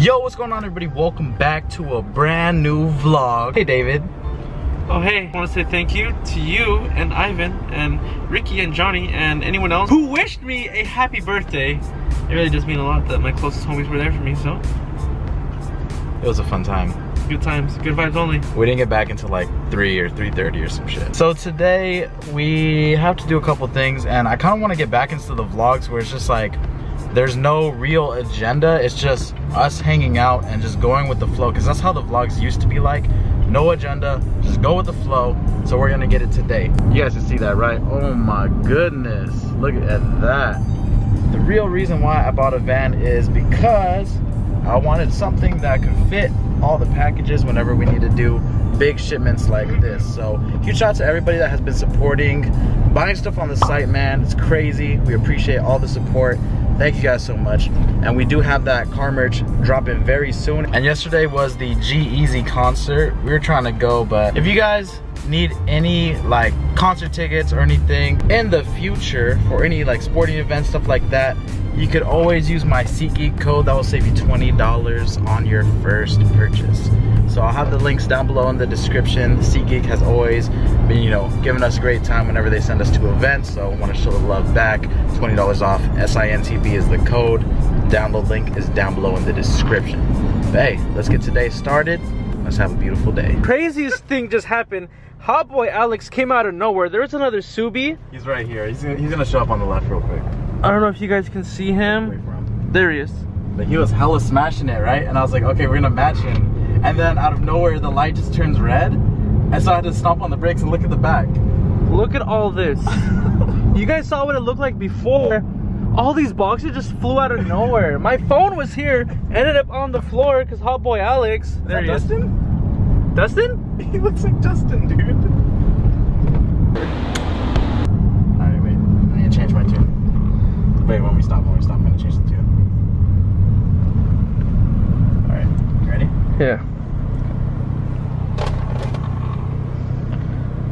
Yo, what's going on everybody? Welcome back to a brand new vlog. Hey David. Oh hey, I want to say thank you to you and Ivan and Ricky and Johnny and anyone else who wished me a happy birthday. It really does mean a lot that my closest homies were there for me, so. It was a fun time. Good times, good vibes only. We didn't get back until like 3 or 3.30 or some shit. So today we have to do a couple things and I kind of want to get back into the vlogs where it's just like there's no real agenda. It's just us hanging out and just going with the flow because that's how the vlogs used to be like. No agenda, just go with the flow. So we're gonna get it today. You guys can see that, right? Oh my goodness, look at that. The real reason why I bought a van is because I wanted something that could fit all the packages whenever we need to do big shipments like this. So huge shout out to everybody that has been supporting, buying stuff on the site, man. It's crazy. We appreciate all the support. Thank you guys so much. And we do have that car merch dropping very soon. And yesterday was the G-Eazy concert. We were trying to go, but if you guys need any like concert tickets or anything in the future for any like sporting events, stuff like that, you could always use my SeatGeek code. That will save you $20 on your first purchase. So I'll have the links down below in the description. SeatGeek has always been, you know, giving us a great time whenever they send us to events. So I want to show the love back. $20 off. SINTB is the code. Download link is down below in the description. But hey, let's get today started. Let's have a beautiful day. Craziest thing just happened. Hot boy Alex came out of nowhere. There's another Subi. He's right here. He's gonna, he's gonna show up on the left real quick. I don't know if you guys can see Wait him. for him. There he is. But he was hella smashing it, right? And I was like, okay, we're gonna match him. And then out of nowhere, the light just turns red. And so I had to stomp on the brakes and look at the back. Look at all this. you guys saw what it looked like before. All these boxes just flew out of nowhere. My phone was here, ended up on the floor because Hot Boy Alex. There he is. Dustin? Dustin? He looks like Justin, dude. Alright, wait. I need to change my tune. Wait, when we stop, when we stop, I'm gonna change the tune. Alright, you ready? Yeah.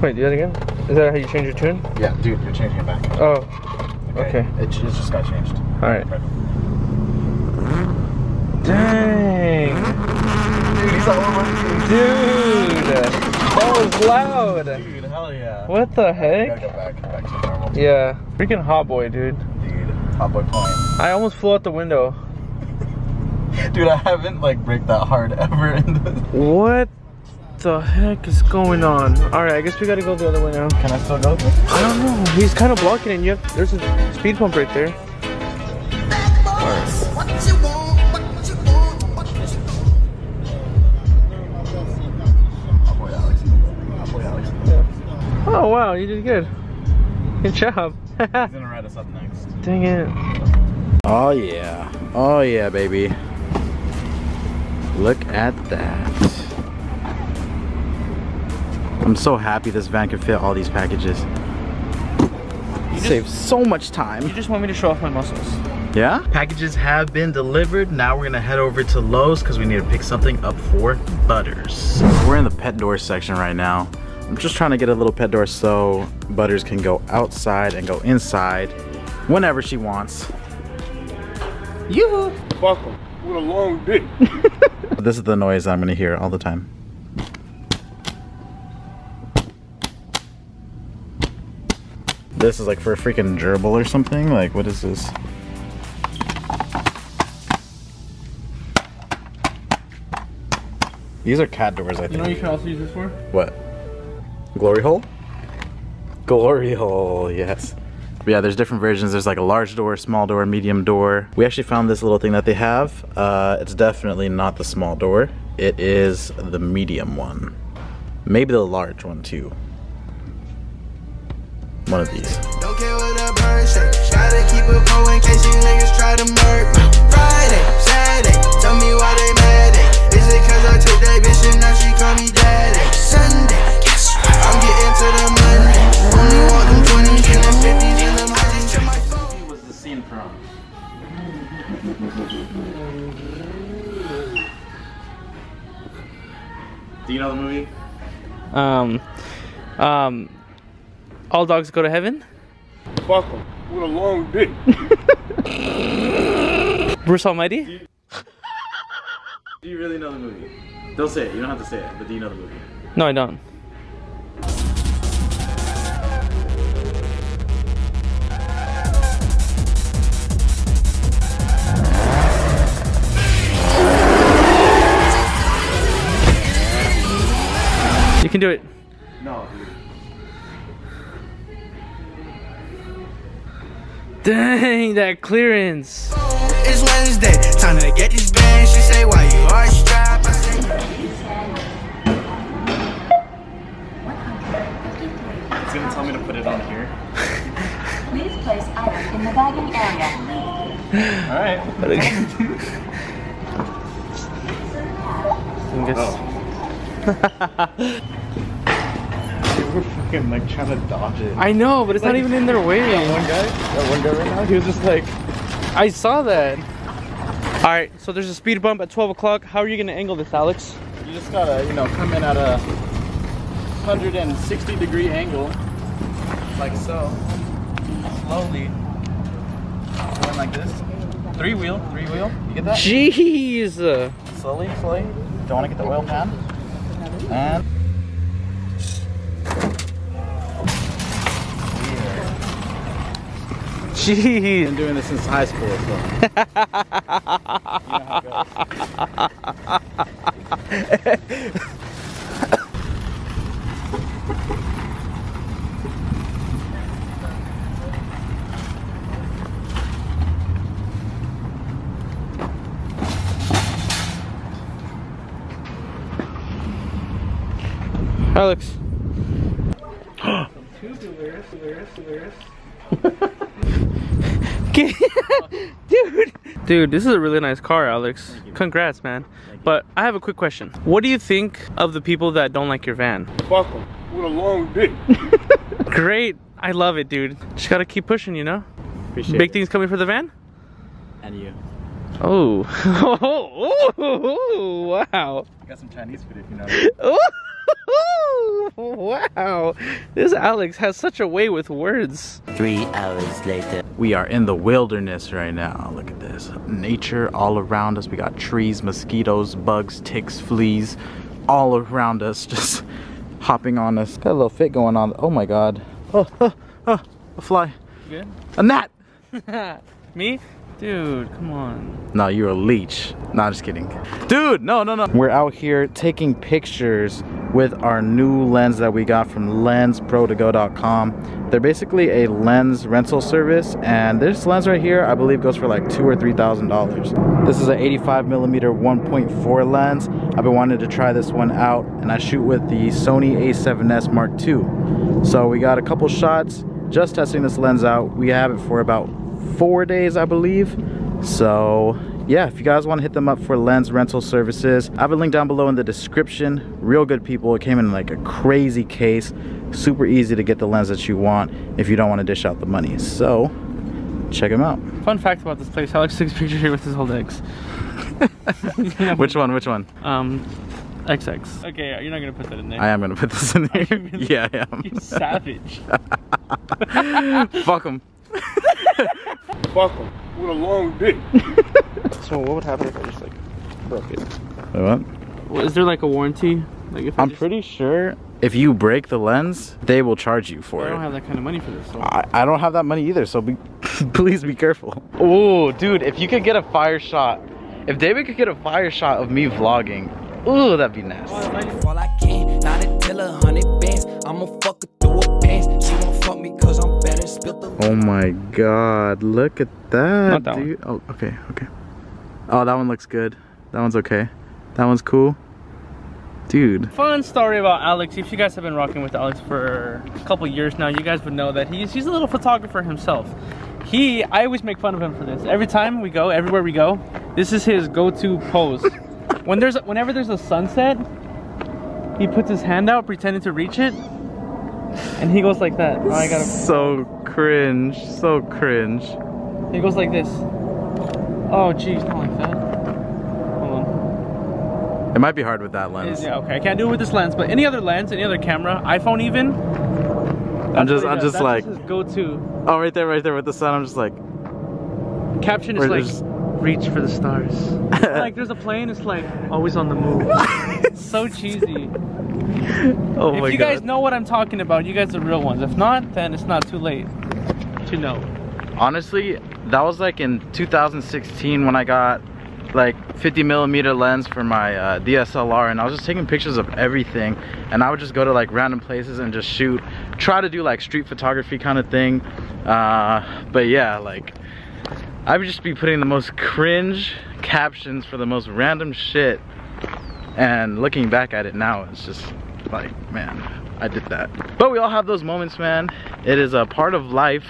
Wait, do that again? Is that how you change your tune? Yeah, dude, you're changing it back. Oh, okay. It, it just got changed. alright. Dang! Dude, he's all over oh, Dude! That was loud! Dude, hell yeah. What the heck? go back, back. Yeah. Freaking Hot Boy, dude. Dude, hot boy point. I almost flew out the window. Dude, I haven't like braked that hard ever. What the heck is going on? Alright, I guess we gotta go the other way now. Can I still go? I don't know. He's kind of blocking it. and You have, there's a speed bump right there. What you want, what you want, what you Hot boy Alex. Hot boy Alex. Oh wow, you did good. Good job. He's gonna ride us up next. Dang it. Oh yeah. Oh yeah, baby. Look at that. I'm so happy this van can fit all these packages. You just, so much time. you just want me to show off my muscles. Yeah? Packages have been delivered. Now we're gonna head over to Lowe's because we need to pick something up for Butters. We're in the pet door section right now. I'm just trying to get a little pet door so Butters can go outside and go inside whenever she wants. You. Welcome. What a long day. This is the noise I'm gonna hear all the time. This is like for a freaking gerbil or something. Like, what is this? These are cat doors, I think. You know what you can also use this for? What? Glory hole? Glory hole, yes. But yeah, there's different versions. There's like a large door, small door, medium door. We actually found this little thing that they have. Uh, it's definitely not the small door. It is the medium one. Maybe the large one too. One of these. Don't care what the bird say. Gotta keep it full in case you niggas try to murk me. Friday, Saturday, tell me why they mad at. Is it cause I took that bitch and now she call me daddy? Sunday, I'm getting to the money. Only want them 20s and them 50s and them hundreds to was the scene from? Do you know the movie? Um, um, all dogs go to heaven. Welcome. What a long day. Bruce Almighty. Do you really know the movie? Don't say it. You don't have to say it, but do you know the movie? No, I don't. You can do it. Dang, that clearance. It's Wednesday, time to get this band. She say, why you are strapped? I say, It's gonna tell me to put it on here. Please place item in the bagging area. All right. We're fucking like trying to dodge it. I know, but it's not even in their way. One guy, that one guy right now, he was just like, I saw that. All right, so there's a speed bump at 12 o'clock. How are you gonna angle this, Alex? you just gotta, you know, come in at a 160 degree angle, like so. Slowly. Going like this. Three wheel, three wheel. You get that? Jeez. Slowly, slowly. Don't want to get the oil pan. And. Jeez. Been doing this since high school, so. you know how it goes. Alex. Dude. Dude, this is a really nice car, Alex. Congrats, man. But I have a quick question. What do you think of the people that don't like your van? Fuck them. What a long dick. Great. I love it, dude. Just gotta keep pushing, you know? Appreciate Big it. things coming for the van? And you. Oh. Oh, oh, oh, oh, wow. Got some Chinese food if you know. Oh. Wow. This Alex has such a way with words. Three hours later. We are in the wilderness right now. Look at this. Nature all around us. We got trees, mosquitoes, bugs, ticks, fleas all around us just hopping on us. Got a little fit going on. Oh my god. Oh, oh, oh a fly. Good? A gnat. Me? Dude, come on. No, you're a leech. No, just kidding. Dude, no, no, no. We're out here taking pictures with our new lens that we got from lensprotogo.com. They're basically a lens rental service, and this lens right here, I believe, goes for like two or three thousand dollars. This is an 85 millimeter 1.4 lens. I've been wanting to try this one out, and I shoot with the Sony A7S Mark II. So we got a couple shots just testing this lens out. We have it for about four days, I believe. So yeah, if you guys want to hit them up for lens rental services, I have a link down below in the description. Real good people. It came in like a crazy case. Super easy to get the lens that you want if you don't want to dish out the money. So check them out. Fun fact about this place, Alex takes pictures here with his whole legs. Which one? Which one? Um, XX. Okay, you're not gonna put that in there. I am gonna put this in there. yeah, I am. You savage. Fuck them. Fuck him. With a long dick. so what would happen if I just like broke it? What? Well, is there like a warranty? Like if I I'm just- pretty sure if you break the lens, they will charge you for I it. don't have that kind of money for this. So. I, I don't have that money either, so be, please be careful. Oh, dude, if you could get a fire shot, if David could get a fire shot of me vlogging, ooh, that'd be nice. all I can. Not until a hundred bands. I'ma fuck her through her Oh my god, look at that, that one. dude. Oh, okay, okay. Oh, that one looks good. That one's okay. That one's cool. Dude. Fun story about Alex. If you guys have been rocking with Alex for a couple years now, you guys would know that he's he's a little photographer himself. He, I always make fun of him for this. Every time we go, everywhere we go, this is his go-to pose. when there's, whenever there's a sunset, he puts his hand out pretending to reach it, and he goes like that. Oh, I gotta. So cringe, so cringe. He goes like this. Oh, jeez, not like that. Hold on. It might be hard with that lens. Yeah, okay. I can't do it with this lens, but any other lens, any other camera, iPhone even. I'm just, I'm does. just That's like, his go-to. oh, right there, right there with the sun. I'm just like, Caption is like, just- reach for the stars. like there's a plane, it's like always on the move. so cheesy. Oh if you guys know what I'm talking about, you guys are real ones. If not, then it's not too late to know. Honestly, that was like in 2016 when I got like 50 millimeter lens for my uh, DSLR and I was just taking pictures of everything and I would just go to like random places and just shoot try to do like street photography kind of thing uh, but yeah like I would just be putting the most cringe captions for the most random shit. And looking back at it now it's just like man I did that. But we all have those moments man. It is a part of life.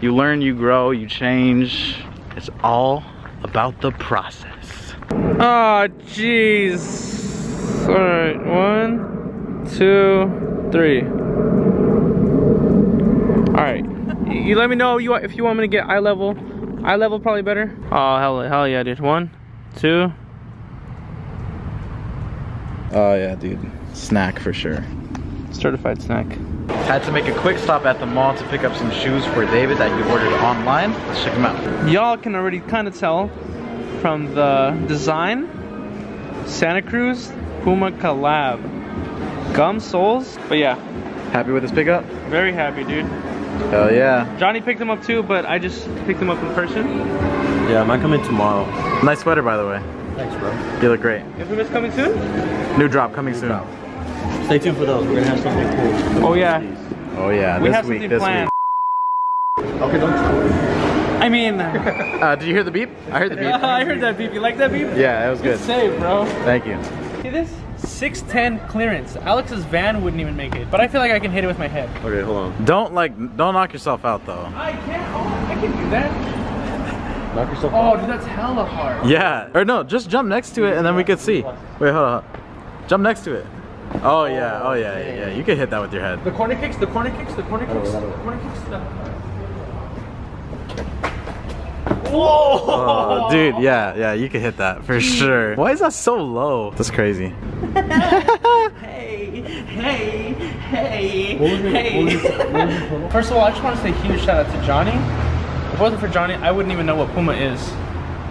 You learn you grow you change. It's all about the process. Oh, jeez. All right, one, two, three. All right, you let me know if you want me to get eye level. Eye level probably better. Oh hell, hell yeah, dude. One, two. Oh yeah, dude. Snack for sure. Certified snack. Had to make a quick stop at the mall to pick up some shoes for David that he ordered online. Let's check them out. Y'all can already kind of tell from the design. Santa Cruz Puma collab. Gum soles. But yeah, Happy with this pickup? very happy, dude. Hell yeah. Johnny picked them up too, but I just picked them up in person. Yeah, mine coming tomorrow. Nice sweater by the way. Thanks, bro. You look great. If it's coming soon? New drop coming soon. Stay tuned for those. We're gonna have something cool. Oh yeah. Oh yeah, We this have week, something this planned. week. Okay, don't. I mean, Uh, did you hear the beep? I heard the beep. I heard that beep. You like that beep? Yeah, it was Good good. save, bro. Thank you. See this? 610 clearance. Alex's van wouldn't even make it, but I feel like I can hit it with my head. Okay, hold on. Don't like, don't knock yourself out though. I can't. Oh, I can do that. Knock yourself oh, out. Oh, dude, that's hella hard. Yeah, or no, just jump next to it and then we could see. Wait, hold on. Jump next to it. Oh yeah, oh yeah, yeah, yeah. You could hit that with your head. The corner kicks, the corner kicks, the corner kicks, the corner kicks. The... Whoa! Oh, dude, yeah, yeah, you could hit that for sure. Why is that so low? That's crazy. Hey, hey, hey, hey. First of all, I just want to say huge shout out to Johnny. If it wasn't for Johnny, I wouldn't even know what Puma is.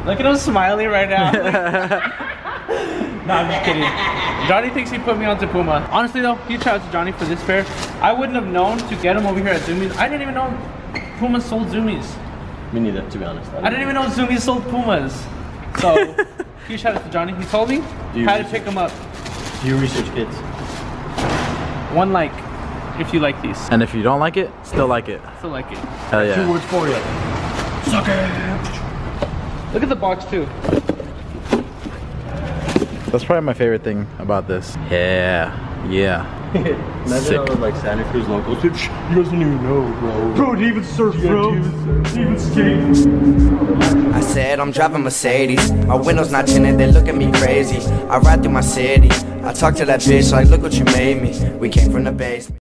Look at him smiling right now. no, I'm just kidding. Johnny thinks he put me onto Puma. Honestly though, huge shout out to Johnny for this pair. I wouldn't have known to get him over here at Zumiez. I didn't even know Puma sold Zumiez. Me neither, to be honest. I didn't even know Zumiez sold Pumas. So, huge shout out to Johnny. He told me you how to pick them up. Do you research kids? One like, if you like these. And if you don't like it, still like it. Still like it. Hell yeah. Two words for you. Look at the box too. That's probably my favorite thing about this. Yeah, yeah. Imagine Sick. all the like Santa Cruz locals. Dude, you guys don't even know, bro. Bro, do you even surf, bro? Do you even skate? I said I'm driving Mercedes. My windows not tinted, they look at me crazy. I ride through my city. I talk to that bitch like, look what you made me. We came from the basement.